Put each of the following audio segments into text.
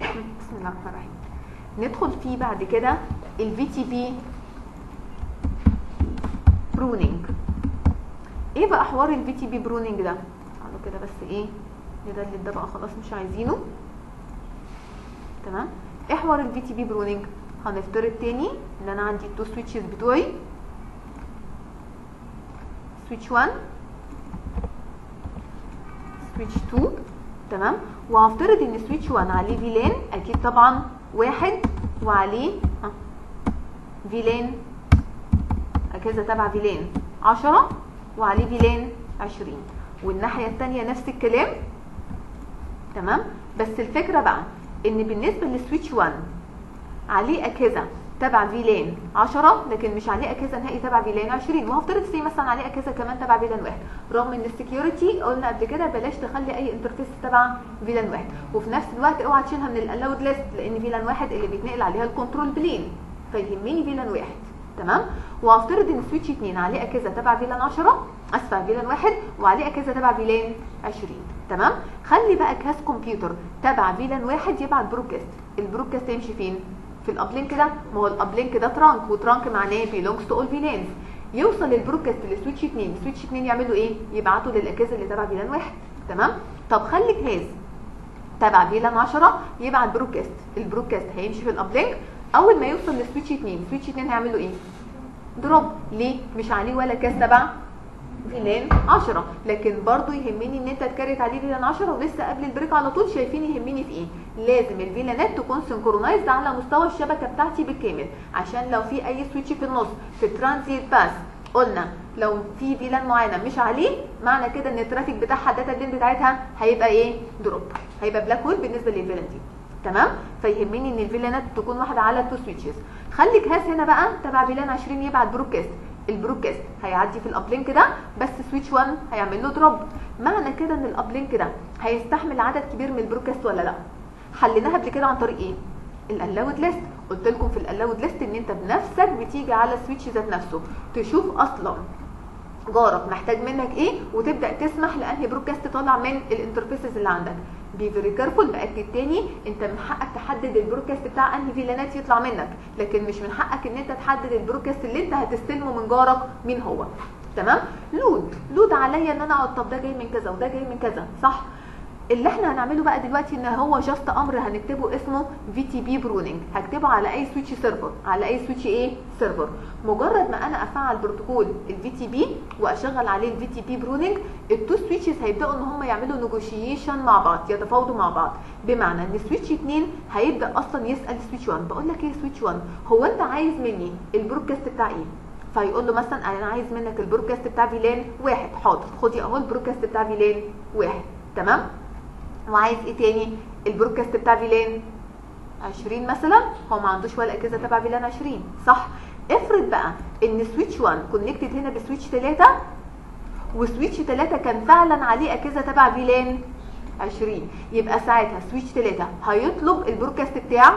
بسم الله الرحمن الرحيم. ندخل فيه بعد كده ال VTP Pruning إيه بقى حوار ال VTP Pruning ده؟ تعالوا كده بس إيه؟ ن delete ده بقى خلاص مش عايزينه. تمام؟ إيه حوار ال VTP Pruning هنفترض تاني إن أنا عندي ال two switches بتوعي. switch 1 switch 2 تمام؟ وهفترض إن switch 1 عليه VLAN أكيد طبعا واحد. وعليه VLAN هكذا تبع VLAN 10 وعليه VLAN 20 والناحية الثانية نفس الكلام. تمام؟ بس الفكرة بقى إن بالنسبة لل switch 1 عليه اجهزه تبع VLAN 10 لكن مش عليه اجهزه نهائي تبع VLAN 20 وهفترض say مثلا عليه اجهزه كمان تبع VLAN واحد. رغم إن ال security قلنا قبل كده بلاش تخلي أي interface تبع VLAN واحد. وفي نفس الوقت اوعى تشيلها من ال allowed list لأن VLAN واحد اللي بيتنقل عليها ال control plane فيهمني VLAN واحد. تمام؟ وهفترض إن switch 2 عليه اجهزه تبع VLAN 10 أسفة VLAN واحد وعليه اجهزه تبع VLAN 20 تمام؟ خلي بقى جهاز كمبيوتر تبع VLAN واحد يبعت broadcast ال broadcast يمشي فين؟ في ال uplink ده ما هو ال uplink ده trunk و trunk معناه belongs to all VLANs يوصل ال broadcast ل switch 2 switch 2 يعملوا إيه؟ يبعتوا للأجهزة اللي تبع VLAN واحد. تمام؟ طب خلي جهاز تبع VLAN 10 يبعت broadcast ال broadcast هيمشي في ال uplink. أول ما يوصل ل switch 2 switch 2 هيعملوا إيه؟ drop ليه؟ مش عليه ولا access تبع VLAN 10 لكن برضو يهمني إن أنت ت create عليه VLAN 10 ولسه قبل ال break على طول. شايفين يهمني في إيه؟ لازم ال VLAN ات تكون synchronized على مستوى الشبكة بتاعتي بالكامل. عشان لو في أي switch في النص في ال transit path قلنا لو في VLAN معينة مش عليه معنى كده إن ال traffic بتاعها ال data plane بتاعتها هيبقى إيه؟ drop هيبقى black hole بالنسبة لل VLAN دي. تمام؟ فيهمني إن ال VLAN ات تكون واحدة على ال two switches خلي جهاز هنا بقى تبع VLAN 20 يبعت broadcast ال broadcast هيعدي في ال uplink ده بس switch 1 هيعمل له drop معنى كده إن ال uplink ده هيستحمل عدد كبير من ال broadcast ولا لأ؟ حليناها قبل كده عن طريق إيه؟ ال allowed list. قلت لكم في ال allowed list إن أنت بنفسك بتيجي على ال switch ذات نفسه. تشوف أصلا جارك محتاج منك إيه وتبدأ تسمح لأنهي broadcast طالع من ال interfaces اللي عندك. be very careful بأكد تاني انت من حقك تحدد ال broadcast بتاع انهي VLAN ات يطلع منك. لكن مش من حقك ان انت تحدد ال broadcast اللي انت هتستلمه من جارك مين هو. تمام؟ load. load عليا ان أنا اقعد طب ده جاي من كذا وده جاي من كذا. صح؟ اللي إحنا هنعمله بقى دلوقتي ان هو just أمر هنكتبه اسمه VTP Pruning هكتبه على أي switch server على أي switch إيه server مجرد ما أنا أفعل بروتوكول ال VTP وأشغل عليه ال VTP Pruning ال two switches هيبدأوا إن هم يعملوا نيجوشيشن مع بعض يتفاوضوا مع بعض. بمعنى إن switch 2 هيبدأ أصلا يسأل switch 1 بقول لك إيه switch 1 هو أنت عايز مني ال broadcast بتاع إيه؟ فيقول له مثلا أنا عايز منك ال broadcast بتاع VLAN واحد. حاضر. خدي اهو ال broadcast بتاع VLAN واحد. تمام؟ وعايز إيه تاني؟ ال broadcast بتاع VLAN 20 مثلا؟ هو ما عندوش ولا أجهزة تبع VLAN 20 صح؟ افرض بقى إن switch 1 connected هنا ب switch 3 و switch 3 كان فعلا عليه أجهزة تبع VLAN 20 يبقى ساعتها switch 3 هيطلب ال broadcast بتاع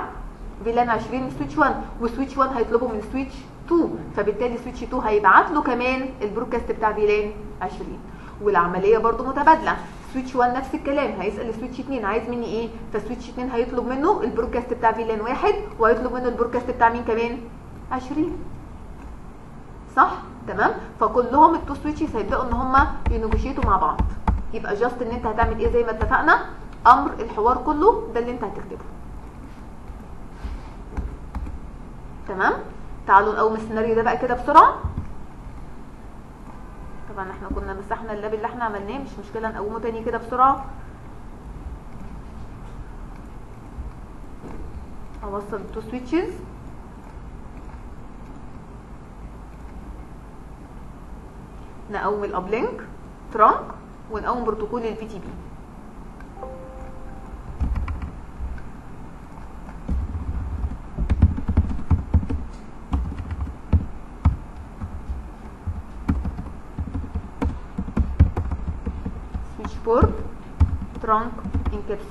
VLAN 20 من switch 1 و switch 1 هيطلبه من switch 2 فبالتالي switch 2 هيبعت له كمان ال broadcast بتاع VLAN 20 والعملية برضو متبادلة. switch 1 نفس الكلام هيسأل switch 2 عايز مني إيه؟ ف switch 2 هيطلب منه ال broadcast بتاع VLAN واحد وهيطلب منه ال broadcast بتاع مين كمان؟ 20 صح؟ تمام؟ فكلهم ال two switches هيبداوا إن هم ي negotiate وا مع بعض. يبقى just إن أنت هتعمل إيه زي ما اتفقنا؟ أمر الحوار كله ده اللي أنت هتكتبه. تمام؟ تعالوا نقوم السيناريو ده بقى كده بسرعة. طبعا إحنا كنا مسحنا ال lab اللي إحنا عملناه مش مشكلة نقومه تاني كده بسرعة. أوصل ال two switches نقوم ال uplink trunk ونقوم بروتوكول ال VTP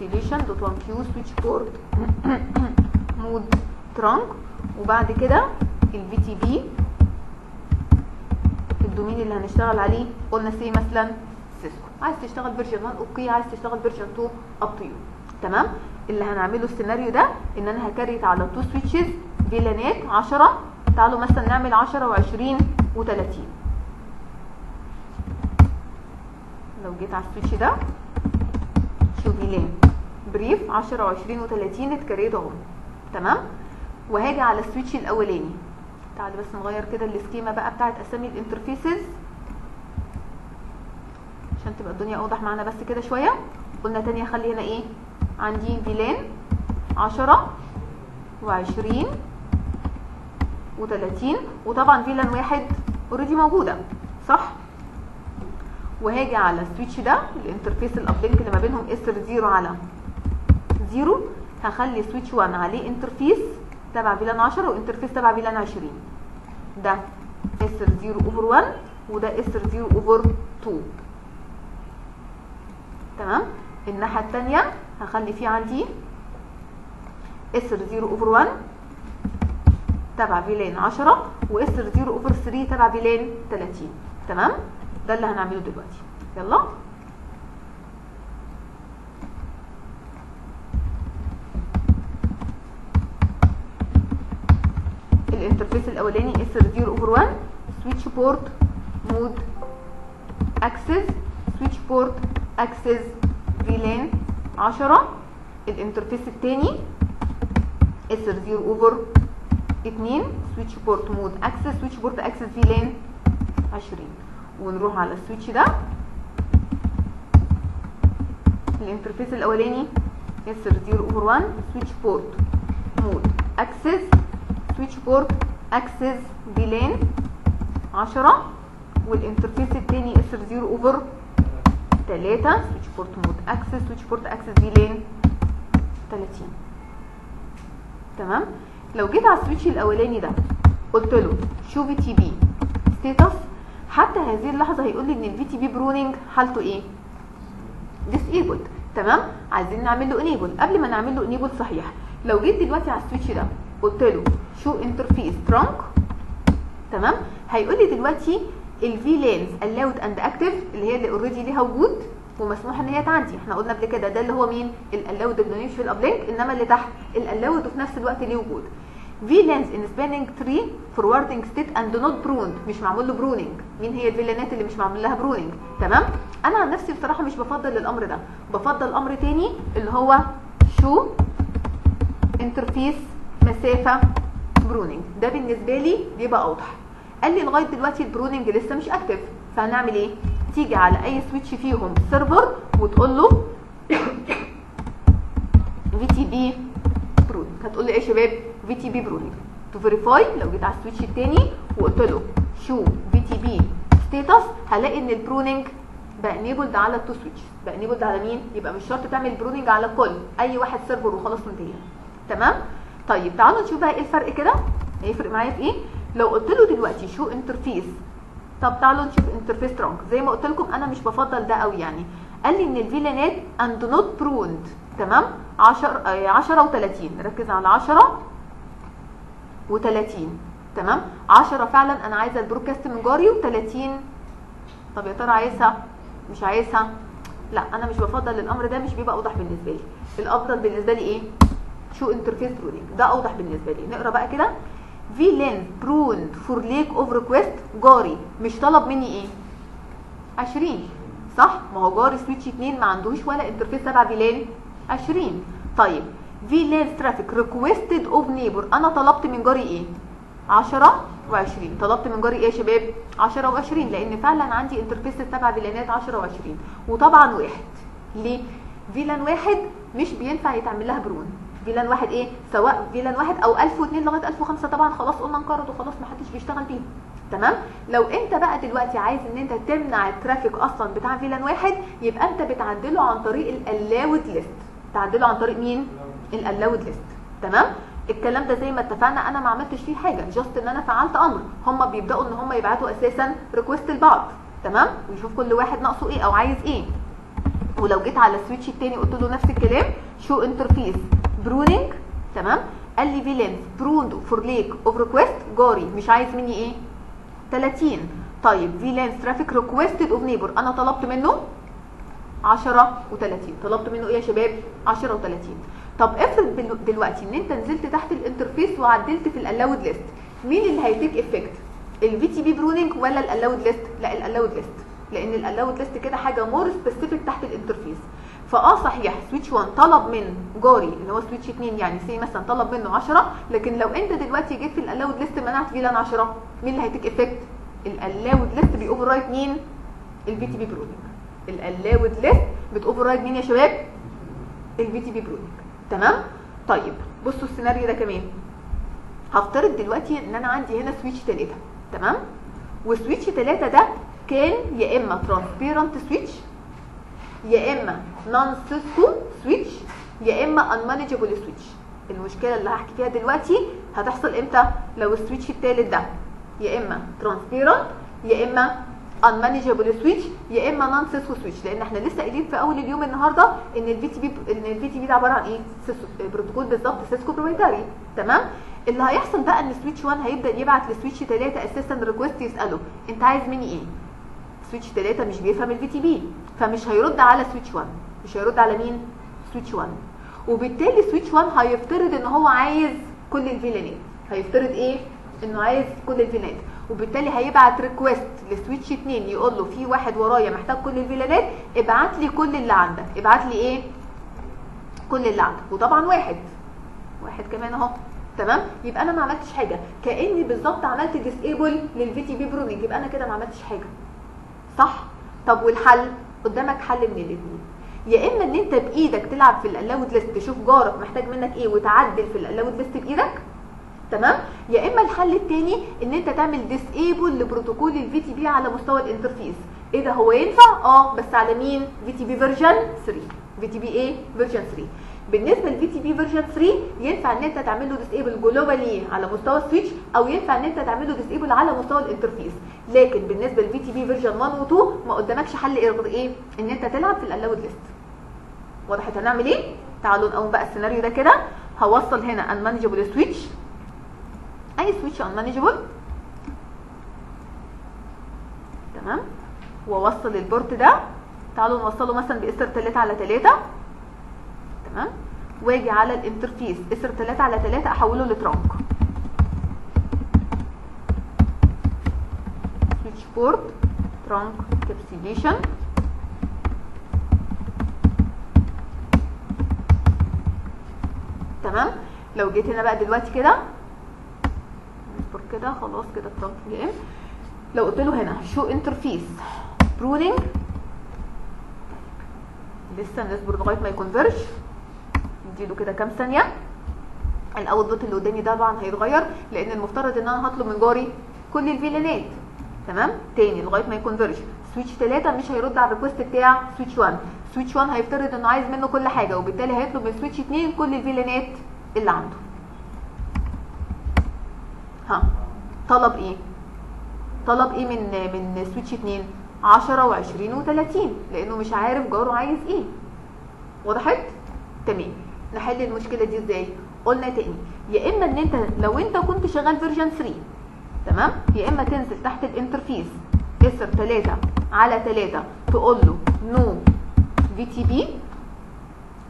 encapsulation dot one q switch port mode trunk وبعد كده ال VTP ال domain اللي هنشتغل عليه قلنا سي مثلا Cisco. عايز تشتغل version 1 okay. عايز تشتغل version 2 up to you تمام؟ اللي هنعمله السيناريو ده إن أنا هكريت على two switches فيلانات 10 تعالوا مثلا نعمل 10 و20 و30 لو جيت على ال switch ده show VLAN brief 10 و20 و30 اتكريت اهو تمام؟ وهاجي على ال switch الأولاني. تعالوا بس نغير كده ال schema بقى بتاعت أسامي ال interfaces. عشان تبقى الدنيا أوضح معانا بس كده شوية. قلنا تاني اخلي هنا إيه؟ عندي VLAN 10 و20 و30 وطبعا VLAN واحد already موجودة صح؟ وهاجي على ال switch ده ال interface ال uplink اللي ما بينهم S 0 على 0 هخلي switch 1 عليه interface تبع VLAN 10 و interface تبع VLAN 20 ده S 0 over 1 وده S 0 over 2 تمام؟ الناحية الثانية هخلي فيه عندي S 0 over 1 تبع VLAN 10 و S 0 over 3 تبع VLAN 30 تمام؟ ده اللي هنعمله دلوقتي. يلا ال interface الأولاني S 0 over 1 switch port mode access switch port access VLAN 10 ال interface الثاني S 0 over 2 switch port mode access switch port access VLAN 20 ونروح على ال switch ده. ال interface الأولاني S 0 over 1 switch port mode access switch port access VLAN 10 وال interface الثاني S 0 over 3 switch port mode access switch port access VLAN 30 تمام؟ لو جيت على ال switch الأولاني ده قلت له show VTP؟ status حتى هذه اللحظة هيقول لي إن ال VTP pruning حالته إيه؟ disabled تمام؟ عايزين نعمل له enable قبل ما نعمل له enable صحيح. لو جيت دلوقتي على ال switch ده قلت له show interface trunk تمام؟ هيقول لي دلوقتي ال VLANs allowed and active اللي هي اللي already ليها وجود ومسموح إن هي تعدي. إحنا قلنا قبل كده ده اللي هو مين؟ ال allowed اللي في ال uplink إنما اللي تحت ال allowed وفي نفس الوقت ليه وجود. VLANs in spanning tree forwarding state and not pruned مش معمول له pruning مين هي الفيلانات اللي مش معمول لها pruning تمام؟ أنا عن نفسي بصراحة مش بفضل الأمر ده. بفضل أمر تاني اللي هو show interface مسافة pruning ده بالنسبة لي بيبقى أوضح. قال لي لغاية دلوقتي ال pruning لسه مش active فهنعمل إيه؟ تيجي على أي switch فيهم؟ server وتقول له VTP pruning هتقول لي إيه يا شباب؟ VTP pruning to verify لو جيت على ال switch الثاني وقلت له show VTP status هلاقي إن ال pruning بقى enabled على ال two switch بقى enabled على مين؟ يبقى مش شرط تعمل pruning على كل أي واحد server وخلاص منتهي تمام؟ طيب تعالوا نشوف بقى إيه الفرق كده؟ هيفرق معايا في إيه؟ لو قلت له دلوقتي show interface طب تعالوا نشوف interface trunk زي ما قلت لكم أنا مش بفضل ده قوي يعني. قال لي إن الفيلانات and not pruned تمام؟ 10 10 و30 ركز على 10 و30 تمام؟ 10 فعلا أنا عايزة ال broadcast من جاري و30 طب يا ترى عايزها؟ مش عايزها؟ لا أنا مش بفضل الأمر ده مش بيبقى أوضح بالنسبة لي. الأفضل بالنسبة لي إيه؟ show interface pruning ده أوضح بالنسبة لي. نقرأ بقى كده. VLAN pruned for lack of request جاري. مش طلب مني إيه؟ 20 صح؟ ما هو جاري switch 2 ما عندوش ولا interface تبع VLAN 20 طيب. VLAN traffic requested of neighbor أنا طلبت من جاري إيه؟ 10 و20 طلبت من جاري إيه يا شباب؟ 10 و20 لأن فعلا عندي interface تبع فيلانات 10 و20 وطبعا واحد. ليه؟ VLAN واحد مش بينفع يتعمل لها prune VLAN واحد إيه؟ سواء VLAN واحد أو 1002 لغاية 1005 طبعا خلاص قلنا انقرض وخلاص ما حدش بيشتغل بيهم تمام؟ لو أنت بقى دلوقتي عايز إن أنت تمنع ال traffic أصلا بتاع VLAN واحد يبقى أنت بتعدله عن طريق ال allowed list تعدله عن طريق مين؟ ال allowed list تمام؟ الكلام ده زي ما اتفقنا أنا ما عملتش فيه حاجة just إن أنا فعلت أمر. هم بيبدأوا إن هم يبعتوا أساسا request لبعض. تمام؟ ويشوف كل واحد ناقصه إيه أو عايز إيه. ولو جيت على ال switch التاني قلت له نفس الكلام show interface pruning تمام. قال لي VLANs pruned for lack of request جاري مش عايز مني إيه؟ 30 طيب VLANs traffic requested of neighbor أنا طلبت منه 10 و30 طلبت منه إيه يا شباب؟ 10 و30 طب افرض دلو- دلوقتي إن أنت نزلت تحت ال interface وعدلت في ال allowed list مين اللي هي take effect ال VTP pruning ولا ال allowed list لا ال allowed list لأن ال allowed list كده حاجة more specific تحت ال interface. فآه صحيح switch 1 طلب من جاري اللي هو switch 2 يعني سي مثلا طلب منه 10 لكن لو أنت دلوقتي جيت في ال allowed list منعت VLAN 10 مين اللي هي take effect؟ ال allowed list بي override مين؟ ال VTP pruning ال allowed list بت override مين يا شباب؟ ال VTP pruning تمام؟ طيب بصوا السيناريو ده كمان. هفترض دلوقتي إن أنا عندي هنا switch 3 تمام؟ و switch 3 ده كان يا إما transparent switch يا إما non Cisco switch يا إما unmanageable switch المشكلة اللي هحكي فيها دلوقتي هتحصل إمتى؟ لو ال switch الثالث ده. يا إما transparent يا إما unmanageable switch يا إما non Cisco switch لأن إحنا لسه قايلين في أول اليوم النهارده إن ال VTP إن ال VTP ده عبارة عن إيه؟ بروتوكول بالظبط Cisco proprietary تمام؟ اللي هيحصل بقى إن switch 1 هيبدأ يبعت ل switch 3 أساسا request يسأله أنت عايز مني إيه؟ switch 3 مش بيفهم ال VTP فمش هيرد على switch 1 مش هيرد على مين؟ switch 1 وبالتالي switch 1 هيفترض إن هو عايز كل ال VLANات. هيفترض إيه؟ إنه عايز كل ال VLANات. وبالتالي هيبعت request ل switch 2 يقول له في واحد ورايا محتاج كل ال VLANات ابعت لي كل اللي عندك. ابعت لي إيه؟ كل اللي عندك. وطبعا واحد. واحد كمان أهو. تمام؟ يبقى أنا ما عملتش حاجة. كأني بالظبط عملت disable لل VTP pruning يبقى أنا كده ما عملتش حاجة. صح؟ طب والحل؟ قدامك حل من الاثنين يا إما إن أنت بإيدك تلعب في ال allowed list تشوف جارك محتاج منك إيه وتعدل في ال allowed list بايدك تمام؟ يا إما الحل الثاني إن أنت تعمل disable لبروتوكول ال VTP على مستوى ال interface. إيه ده هو ينفع؟ آه بس على مين؟ VTP version 3 VTP إيه version 3 بالنسبة لل VTP version 3 ينفع إن أنت تعمل له disable globally على مستوى ال switch أو ينفع إن أنت تعمل له disable على مستوى ال interface. لكن بالنسبة لل VTP version 1 و 2 ما قدامكش حل غير إيه إن أنت تلعب في ال allowed list وضحت هنعمل إيه؟ تعالوا نقوم بقى السيناريو ده كده. هوصل هنا unmanageable switch. أي switch unmanageable تمام. واوصل ال port ده. تعالوا نوصله مثلا باسر 3 على 3 تمام. واجي على ال interface. ether 3 على 3 أحوله ل trunk. trunk encapsulation تمام؟ لو جيت هنا بقى دلوقتي كده نصبر كده خلاص كده ال trunk جه. لو قلت له هنا show interface pruning لسه نصبر لغاية ما ي converge نديله كده كام ثانية. ال output اللي قدامي ده طبعا هيتغير لأن المفترض إن أنا هطلب من جاري كل ال VLANات. تمام؟ تاني لغاية ما ي converge switch 3 مش هيرد على ال request بتاع switch 1 switch 1 هيفترض إنه عايز منه كل حاجة وبالتالي هيطلب من switch 2 كل ال VLANات اللي عنده. ها. طلب إيه؟ طلب إيه من من switch 2 10 و20 و30 لأنه مش عارف جاره عايز إيه. وضحت؟ تمام. نحل المشكلة دي إزاي؟ قلنا تاني يا إما إن أنت لو أنت كنت شغال version 3 تمام؟ يا إما تنزل تحت ال interface ether 3 على 3 تقول له no VTP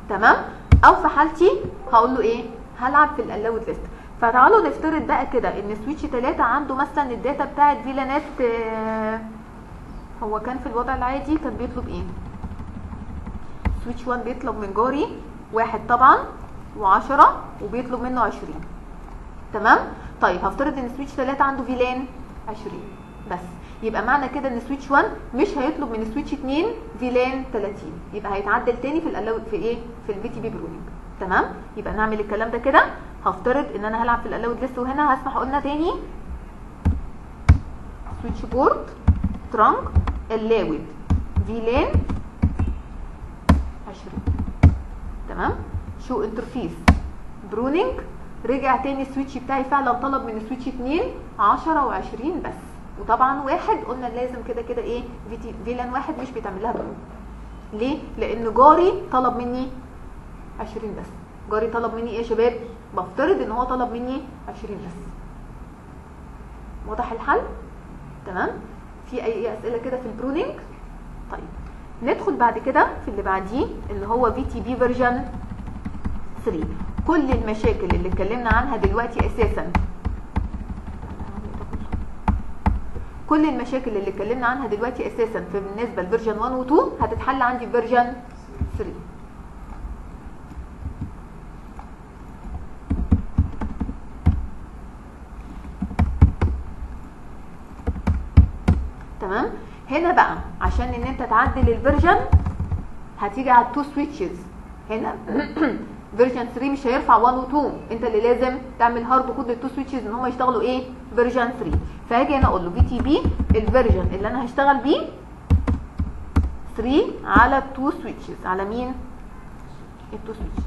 تمام؟ أو في حالتي هقول له إيه؟ هلعب في ال allowed list فتعالوا نفترض بقى كده إن switch 3 عنده مثلا ال data بتاعت VLANات آه، هو كان في الوضع العادي كان بيطلب إيه؟ switch 1 بيطلب من جاري واحد طبعا و10 وبيطلب منه 20 تمام؟ طيب هفترض إن switch 3 عنده VLAN 20 بس يبقى معنى كده إن switch 1 مش هيطلب من switch 2 VLAN 30 يبقى هيتعدل تاني في ال allow في إيه؟ في ال VTP pruning تمام؟ يبقى نعمل الكلام ده كده. هفترض إن أنا هلعب في ال allowed list وهنا هسمح قلنا تاني. switchport trunk allowed VLAN 20 تمام؟ show interface pruning رجع تاني ال switch بتاعي فعلا طلب من ال switch 2 10 و20 بس. وطبعا واحد قلنا لازم كده كده إيه VLAN واحد مش بيتعمل لها prune ليه؟ لأن جاري طلب مني 20 بس. جاري طلب مني إيه يا شباب؟ بفترض إن هو طلب مني 20 بس. واضح الحل؟ تمام؟ في أي أسئلة كده في ال pruning طيب ندخل بعد كده في اللي بعديه اللي هو VTP version 3 كل المشاكل اللي اتكلمنا عنها دلوقتي أساسا. كل المشاكل اللي اتكلمنا عنها دلوقتي أساسا. في بالنسبة ل version 1 و 2 هتتحل عندي في version 3 تمام؟ هنا بقى عشان إن أنت تعدل ال version هتيجي على ال two switches هنا version 3 مش هيرفع 1 و 2 انت اللي لازم تعمل hard code لل two switches ان هم يشتغلوا إيه؟ version 3 فهاجي هنا أقول له VTP ال version اللي أنا هشتغل بيه 3 على ال two switches على مين؟ ال two switches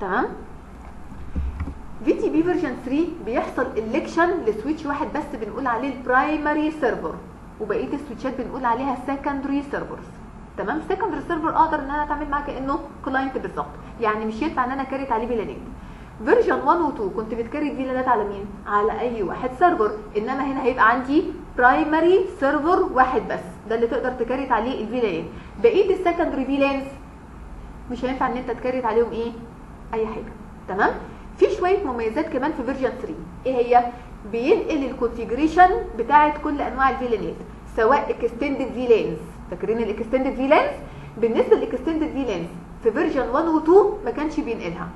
تمام؟ VTP version 3 بيحصل election ل switch واحد بس بنقول عليه ال primary server وبقية السويتشات بنقول عليها secondary servers تمام؟ secondary server أقدر إن أنا أتعامل معاه كأنه client بالظبط. يعني مش ينفع إن أنا تكريت عليه فيلانات version 1 و 2 كنت بتكريت فيلانات على مين؟ على أي واحد؟ server انما هنا هيبقى عندي primary server واحد بس. ده اللي تقدر تكريت عليه الفيلانات بقيه ال secondary VLANs مش هينفع إن أنت تكريت عليهم إيه؟ أي حاجة. تمام؟ في شوية مميزات كمان في version 3 إيه هي؟ بينقل ال configuration بتاعة كل أنواع الفيلانات سواء extended VLANs فاكرين ال extended VLANs بالنسبة لل extended VLANs في version 1 و 2 ما كانش بينقلها.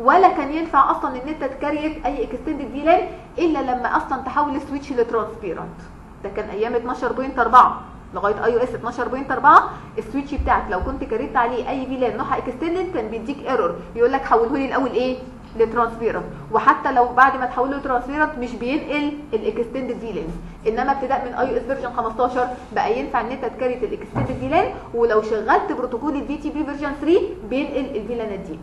ولا كان ينفع أصلا إن أنت تكريت أي extended VLAN إلا لما أصلا تحول ال switch ل transparent ده كان أيام 12.4 لغاية IOS 12.4 ال switch بتاعك لو كنت كريت عليه أي VLAN نوعها extended كان بيديك error يقول لك حوله لي الأول إيه؟ ل transparent وحتى لو بعد ما تحوله ل transparent مش بينقل ال extended VLANs إنما ابتداء من IOS version 15 بقى ينفع إن أنت تكريت ال extended VLAN ولو شغلت بروتوكول ال VTP version 3 بينقل الفيلانات دي.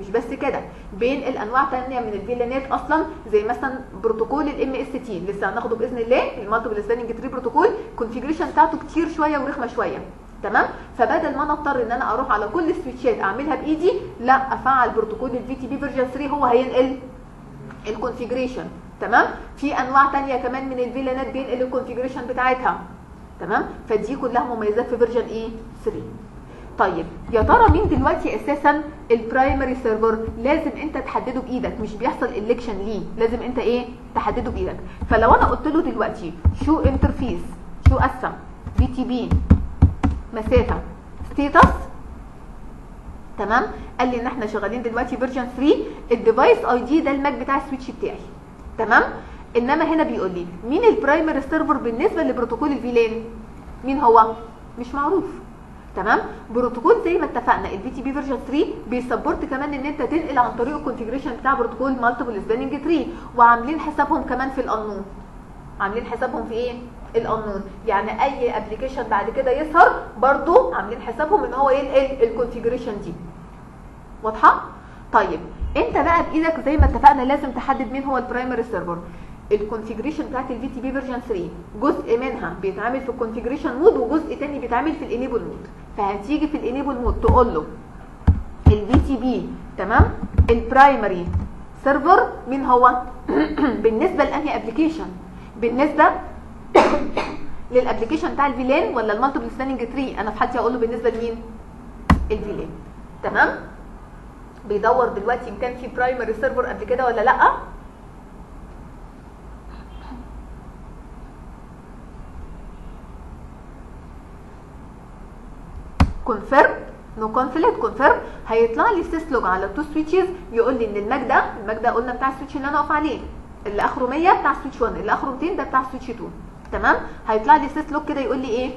مش بس كده بينقل أنواع ثانية من الفيلانات أصلا زي مثلا بروتوكول ال MST لسه هناخده بإذن الله ال multiple spanning tree بروتوكول ال configuration بتاعته كتير شوية ورخمة شوية. تمام؟ فبدل ما أنا أضطر إن أنا أروح على كل السويتشات أعملها بإيدي لا أفعل بروتوكول ال VTP version 3 هو هينقل ال configuration تمام؟ في أنواع ثانية كمان من الفيلانات بينقل ال configuration بتاعتها تمام؟ فدي كلها مميزات في version إيه؟ 3 طيب يا ترى مين دلوقتي أساسا ال primary server لازم أنت تحدده بإيدك مش بيحصل election ليه لازم أنت إيه؟ تحدده بإيدك. فلو أنا قلت له دلوقتي show interface show قسم VTP مسافة. status تمام؟ قال لي إن إحنا شغالين دلوقتي version 3 ال device ID ده ال MAC بتاع ال switch بتاعي. تمام؟ إنما هنا بيقول لي مين ال primary server بالنسبة لبروتوكول ال VLAN؟ مين هو؟ مش معروف. تمام؟ بروتوكول زي ما اتفقنا ال VTP version 3 بي support كمان إن أنت تنقل عن طريق ال configuration بتاع بروتوكول multiple spanning tree وعاملين حسابهم كمان في الانون عاملين حسابهم في إيه؟ الانون يعني أي application بعد كده يظهر برضو عاملين حسابهم إن هو ينقل ال configuration دي. واضحة؟ طيب انت بقى بايدك زي ما اتفقنا لازم تحدد مين هو ال primary server ال configuration بتاعت ال VTP version 3 جزء منها بيتعمل في ال configuration mode وجزء تاني بيتعمل في ال enable mode فهتيجي في ال enable mode تقول له ال VTP تمام؟ ال primary server مين هو؟ بالنسبة لأنهي application بالنسبة لل application بتاع ال VLAN ولا ال multiple spanning tree؟ أنا في حالتي هقول له بالنسبة لمين؟ ال VLAN. تمام؟ بيدور دلوقتي إن كان في primary server قبل كده ولا لأ؟ confirm no conflict confirm هيطلع لي syslog على ال two switches يقول لي إن ال MAC ده ال MAC ده قلنا بتاع ال switch اللي أنا واقف عليه. اللي آخره 100 بتاع switch 1 اللي آخره 200 ده بتاع switch 2 تمام؟ هيطلع لي syslog كده يقول لي إيه؟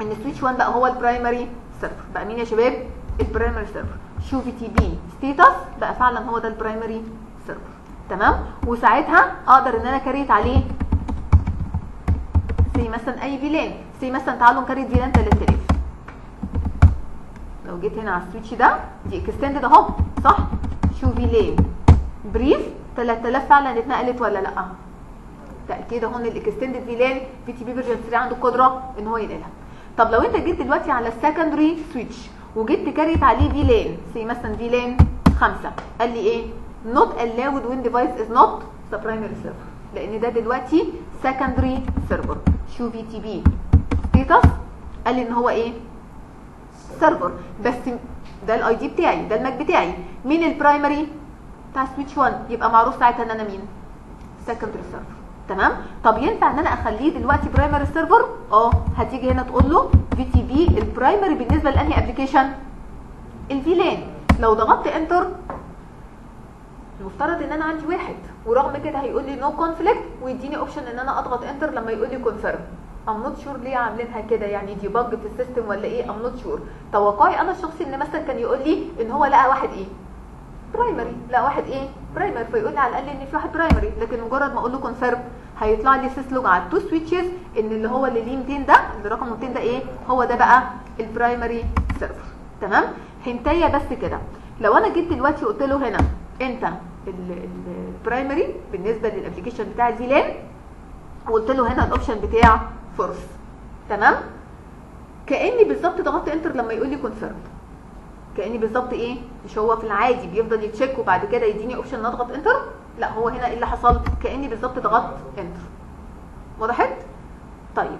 إن switch 1 بقى هو ال primary server بقى مين يا شباب؟ ال primary server show VTP status بقى فعلا هو ده ال primary server تمام؟ وساعتها أقدر إن أنا كريت عليه. say مثلا أي VLAN say مثلا تعالوا نكريت VLAN 3000 لو جيت هنا على ال switch ده دي extended أهو صح؟ show VLAN brief 3000 فعلا اتنقلت ولا لأ؟ تأكيد اهو ان ال extended VLAN VTP version 3 عنده القدره إن هو ينقلها. طب لو أنت جيت دلوقتي على ال secondary switch وجيت تكريت عليه VLAN say مثلا VLAN 5 قال لي إيه؟ Not allowed when device is not the primary server لأن ده دلوقتي secondary server. show VTP status قال لي إن هو إيه؟ server بس ده ال ID بتاعي ده ال MAC بتاعي. مين ال primary بتاع switch 1 يبقى معروف ساعتها إن أنا مين؟ secondary server تمام؟ طب ينفع إن أنا أخليه دلوقتي primary server آه هتيجي هنا تقول له VTP ال primary بالنسبة لأنهي application ال VLAN لو ضغطت enter المفترض إن أنا عندي واحد ورغم كده هيقول لي no conflict ويديني option إن أنا أضغط enter لما يقول لي confirm I'm not sure ليه عاملينها كده يعني دي bug في ال system ولا إيه؟ I'm not sure توقعي أنا الشخصي إن مثلا كان يقول لي إن هو لقى واحد إيه primary لا واحد إيه primary فيقول لي على الأقل إن في واحد primary لكن مجرد ما أقول له confirm هيطلع لي syslog على ال two switches إن اللي هو اللي ليه 200 ده اللي رقم 200 ده إيه؟ هو ده بقى ال primary server تمام؟ هنتاية بس كده. لو أنا جيت دلوقتي قلت له هنا أنت ال primary بالنسبة لل application بتاع ال VLAN وقلت له هنا ال option بتاع force تمام؟ كأني بالظبط ضغطت enter لما يقول لي confirm كأني بالظبط إيه مش هو في العادي بيفضل يت check وبعد كده يديني option إن أضغط enter لا هو هنا إيه اللي حصل؟ كأني بالظبط ضغطت enter وضحت طيب.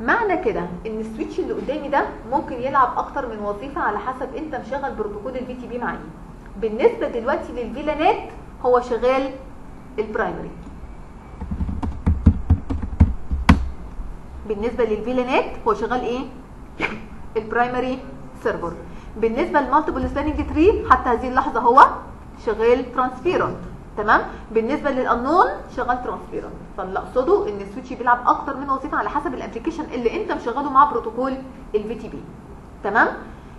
معنى كده إن ال switch اللي قدامي ده ممكن يلعب أكتر من وظيفة على حسب أنت مشغل بروتوكول ال VTP مع إيه. بالنسبة دلوقتي للفيلانات هو شغال البرايمري بالنسبة للفيلانات هو شغال إيه؟ ال primary server بالنسبة لل multiple spanning tree حتى هذه اللحظة هو شغال transparent تمام؟ بالنسبة لل unknown شغال transparent فاللي اقصده إن ال switch بيلعب أكتر من وظيفة على حسب ال application اللي أنت مشغله مع بروتوكول ال VTP تمام؟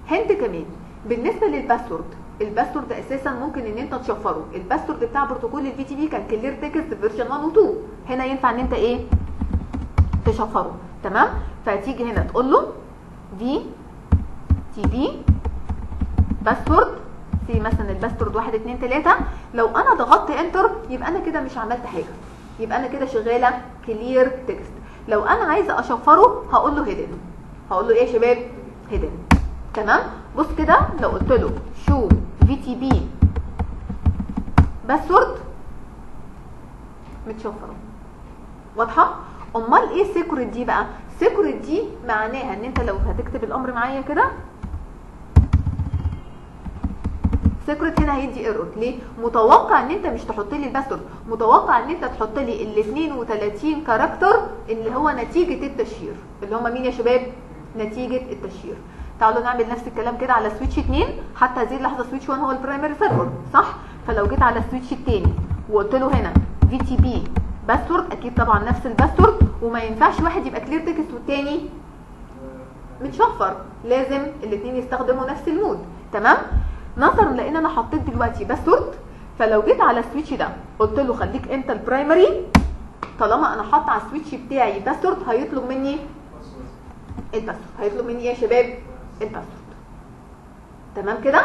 هند كمان. بالنسبة لل password ال password أساسا ممكن إن أنت تشفره. ال password بتاع بروتوكول ال VTP كان clear text version 1 و 2 هنا ينفع إن أنت إيه؟ تشفره. تمام؟ فهتيجي هنا تقول له VTP password في مثلا ال password 1 2 3 لو أنا ضغطت enter يبقى أنا كده مش عملت حاجة. يبقى أنا كده شغالة clear text لو أنا عايزة أشفره هقول له hidden هقول له إيه يا شباب؟ hidden تمام؟ بص كده لو قلت له show VTP password متشفره. واضحة؟ أمال إيه secret دي بقى؟ secret دي معناها إن أنت لو هتكتب الأمر معايا كده secret هنا هيدي error ليه؟ متوقع إن أنت مش تحط لي ال password. متوقع إن أنت تحط لي ال 32 character اللي هو نتيجة التشفير. اللي هم مين يا شباب؟ نتيجة التشفير. تعالوا نعمل نفس الكلام كده على switch 2 حتى هذه اللحظة switch 1 هو ال primary server صح؟ فلو جيت على ال switch الثاني وقلت له هنا VTP password أكيد طبعا نفس ال password. وما ينفعش واحد يبقى clear text والتاني متشفر. لازم الاثنين يستخدموا نفس ال mode. تمام؟ نظرا لأن أنا حطيت دلوقتي password فلو جيت على ال switch ده قلت له خليك انت ال primary طالما أنا حاطه على ال switch بتاعي password هيطلب مني ال password هيطلب مني إيه يا شباب؟ ال password تمام كده؟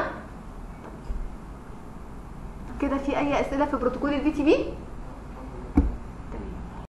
كده في أي أسئلة في بروتوكول ال VTP